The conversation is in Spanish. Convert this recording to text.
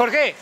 Jorge.